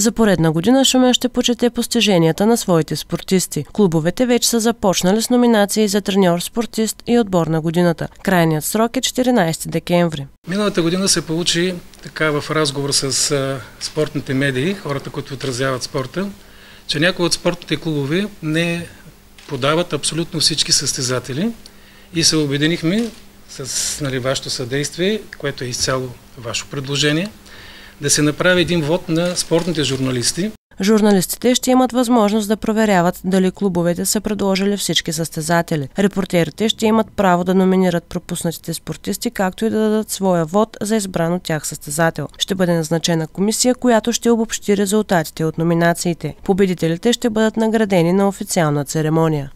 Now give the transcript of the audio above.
За поредна година Шумен ще почете постиженията на своите спортисти. Клубовете вече са започнали с номинации за треньор, спортист и отбор на годината. Крайният срок е 14 декември. Миналата година се получи така в разговор с спортните медии, хората, които отразяват спорта, че някои от спортните клубове не подават абсолютно всички състезатели и се обединихме с нали, вашето съдействие, което е изцяло ваше предложение, да се направи един вод на спортните журналисти. Журналистите ще имат възможност да проверяват дали клубовете са предложили всички състезатели. Репортерите ще имат право да номинират пропуснатите спортисти, както и да дадат своя вод за избран от тях състезател. Ще бъде назначена комисия, която ще обобщи резултатите от номинациите. Победителите ще бъдат наградени на официална церемония.